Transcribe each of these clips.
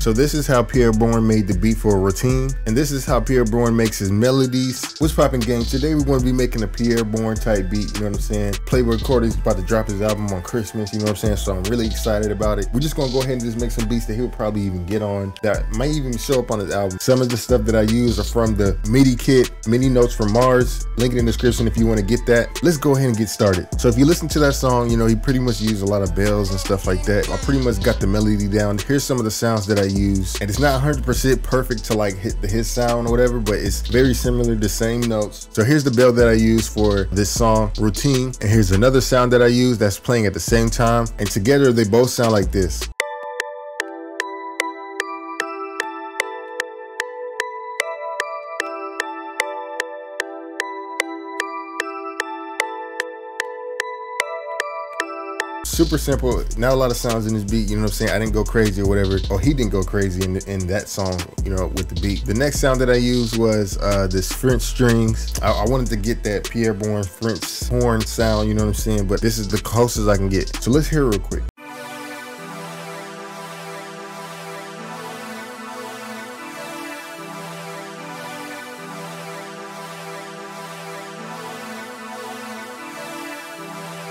So this is how Pi'erre Bourne made the beat for a routine, and this is how Pi'erre Bourne makes his melodies. What's poppin' gang? Today we're gonna be making a Pi'erre Bourne type beat, you know what I'm saying? Playboi Carti's about to drop his album on Christmas, you know what I'm saying? So I'm really excited about it. We're just gonna go ahead and just make some beats that he'll probably even get on, that might even show up on his album. Some of the stuff that I use are from the MIDI kit, MIDI notes from Mars. Link in the description if you wanna get that. Let's go ahead and get started. So if you listen to that song, you know, he pretty much used a lot of bells and stuff like that. I pretty much got the melody down. Here's some of the sounds that I use, and it's not not 100% perfect to like hit the his sound or whatever, but it's very similar, the same notes. So here's the bell that I use for this song routine. And here's another sound that I use that's playing at the same time. And together they both sound like this. Super simple. Not a lot of sounds in this beat, you know what I'm saying? I didn't go crazy or whatever. Or he didn't go crazy in, in that song, you know, with the beat. The next sound that I used was uh, this French strings. I, I wanted to get that Pi'erre Bourne French horn sound, you know what I'm saying? But this is the closest I can get. So let's hear real quick.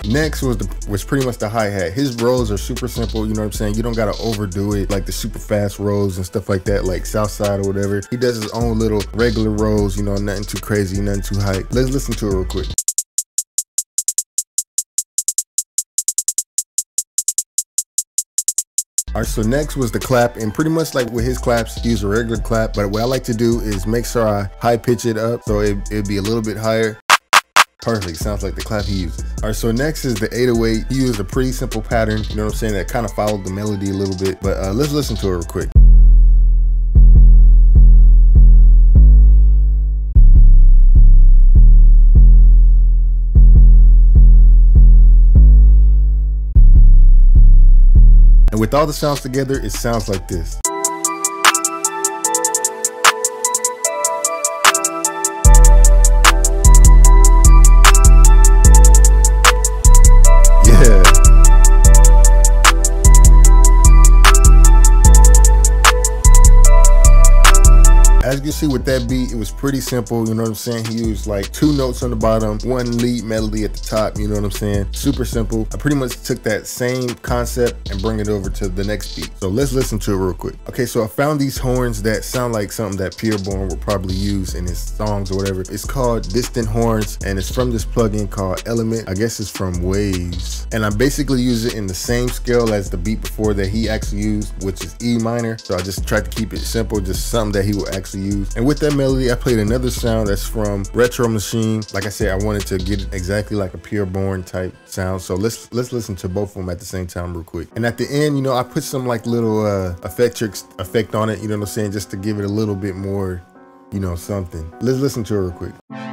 Next was the was pretty much the hi-hat. His rolls are super simple, you know what I'm saying? You don't gotta overdo it like the super fast rolls and stuff like that, like Southside or whatever. He does his own little regular rolls, you know, nothing too crazy, nothing too hype. Let's listen to it real quick. All right, so next was the clap, and pretty much like with his claps, use a regular clap, but what I like to do is make sure I high pitch it up so it, it'd be a little bit higher. Perfect, sounds like the clap he uses. All right, so next is the 808. He used a pretty simple pattern, you know what I'm saying, that kind of followed the melody a little bit, but uh, let's listen to it real quick. And with all the sounds together, it sounds like this. As you see with that beat, it was pretty simple. You know what I'm saying? He used like two notes on the bottom, one lead melody at the top. You know what I'm saying? Super simple. I pretty much took that same concept and bring it over to the next beat. So let's listen to it real quick. Okay, so I found these horns that sound like something that Pi'erre Bourne would probably use in his songs or whatever. It's called Distant Horns and it's from this plugin called Element. I guess it's from Waves. And I basically use it in the same scale as the beat before that he actually used, which is E minor. So I just tried to keep it simple, just something that he will actually to And with that melody, I played another sound that's from Retro Machine. Like I said, I wanted to get it exactly like a Pi'erre Bourne type sound. So let's let's listen to both of them at the same time real quick. And at the end, you know, I put some like little uh effectrix effect on it, you know what I'm saying, just to give it a little bit more, you know, something. Let's listen to it real quick.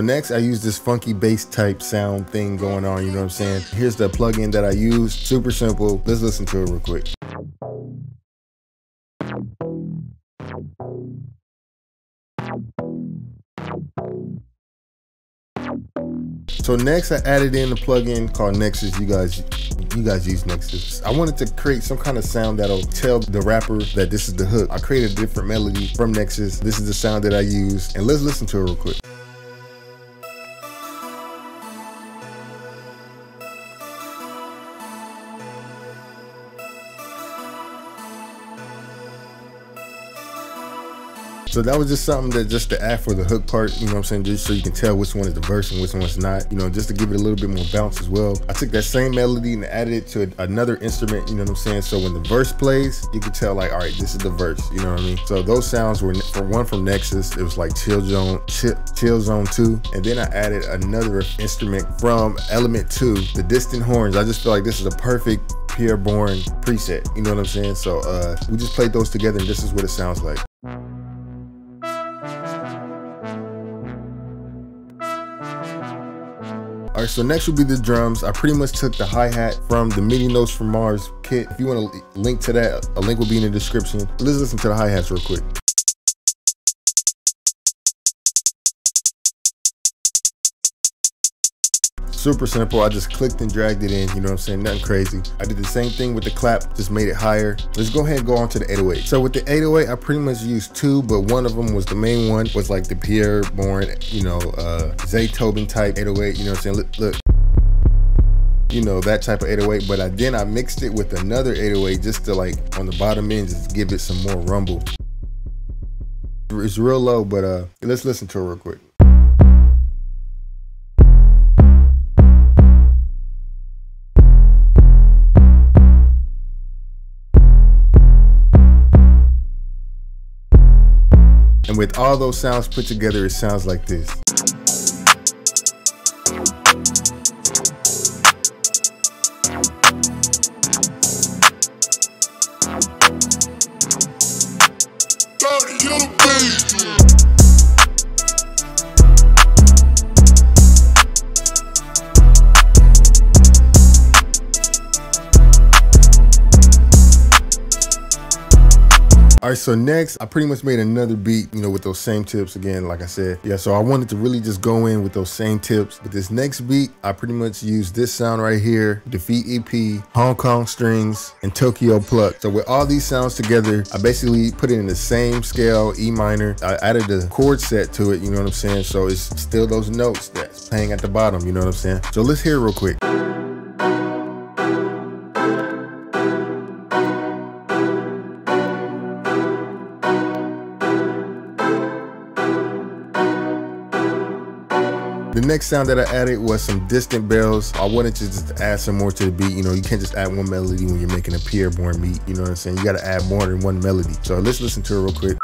So next I use this funky bass type sound thing going on, you know what I'm saying? Here's the plugin that I use, super simple. Let's listen to it real quick. So next I added in a plugin called Nexus. You guys you guys use Nexus. I wanted to create some kind of sound that'll tell the rapper that this is the hook. I created a different melody from Nexus. This is the sound that I use. And let's listen to it real quick. So that was just something that just to add for the hook part, you know what I'm saying? Just so you can tell which one is the verse and which one's not, you know, just to give it a little bit more bounce as well. I took that same melody and added it to another instrument, you know what I'm saying? So when the verse plays, you can tell like, all right, this is the verse, you know what I mean? So those sounds were for one from Nexus, it was like Chill Zone, Chill Zone 2. And then I added another instrument from Element 2, the distant horns. I just feel like this is a perfect Pi'erre Bourne preset, you know what I'm saying? So uh, we just played those together and this is what it sounds like. All right, so next will be the drums. I pretty much took the hi-hat from the MIDI Notes from Mars kit. If you want to link to that, a link will be in the description. Let's listen to the hi-hats real quick. Super simple. I just clicked and dragged it in, you know what I'm saying? Nothing crazy. I did the same thing with the clap, just made it higher. Let's go ahead and go on to the 808. So with the 808, I pretty much used two, but one of them was the main one, was like the Pierre Bourne, you know, uh, Zaytoven type 808, you know what I'm saying? Look, look you know, that type of 808. But I, then I mixed it with another 808 just to like on the bottom end, just give it some more rumble. It's real low, but uh, let's listen to it real quick. With all those sounds put together, it sounds like this. All right, so next, I pretty much made another beat, you know, with those same tips again, like I said. Yeah, so I wanted to really just go in with those same tips. But this next beat, I pretty much used this sound right here, Defeat EP, Hong Kong Strings, and Tokyo Pluck. So with all these sounds together, I basically put it in the same scale, E minor. I added the chord set to it, you know what I'm saying? So it's still those notes that's playing at the bottom, you know what I'm saying? So let's hear real quick. The next sound that I added was some distant bells. I wanted to just add some more to the beat. You know, you can't just add one melody when you're making a Pierre Bourne beat. You know what I'm saying? You got to add more than one melody. So let's listen to it real quick.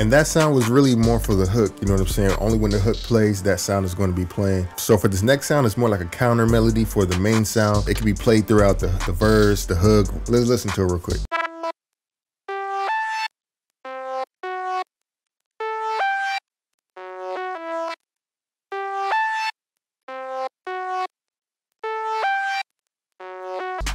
And that sound was really more for the hook, you know what I'm saying? Only when the hook plays, that sound is going to be playing. So for this next sound, it's more like a counter melody for the main sound. It can be played throughout the, the verse, the hook. Let's listen to it real quick.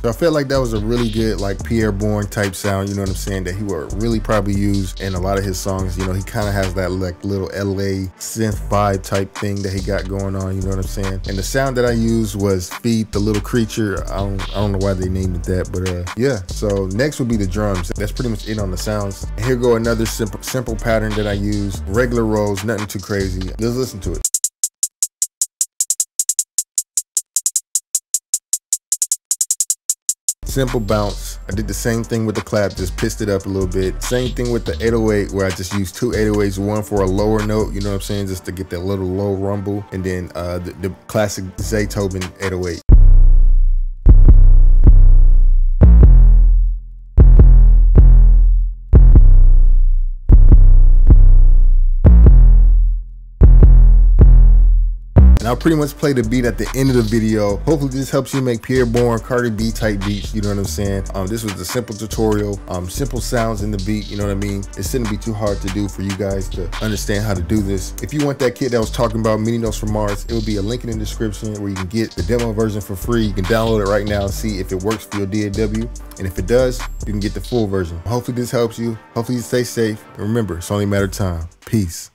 So I felt like that was a really good like Pierre Bourne type sound, you know what I'm saying, that he would really probably use in a lot of his songs. You know, he kind of has that like little LA synth vibe type thing that he got going on, you know what I'm saying? And the sound that I used was Feed the Little Creature. I don't I don't know why they named it that, but uh yeah. So next would be the drums. That's pretty much it on the sounds. Here go another simple simple pattern that I use. Regular rolls, nothing too crazy. Let's listen to it. Simple bounce. I did the same thing with the clap, just pissed it up a little bit. Same thing with the 808 where I just used two 808s, one for a lower note, you know what I'm saying, just to get that little low rumble, and then uh, the, the classic Zaytoven 808. And I'll pretty much play the beat at the end of the video. Hopefully this helps you make Pierre Bourne, Cardi B type beats, you know what I'm saying? Um, this was a simple tutorial, um, simple sounds in the beat, you know what I mean? It shouldn't be too hard to do for you guys to understand how to do this. If you want that kit that was talking about, MIDI Notes from Mars, it will be a link in the description where you can get the demo version for free. You can download it right now and see if it works for your DAW. And if it does, you can get the full version. Hopefully this helps you. Hopefully you stay safe. And remember, it's only a matter of time. Peace.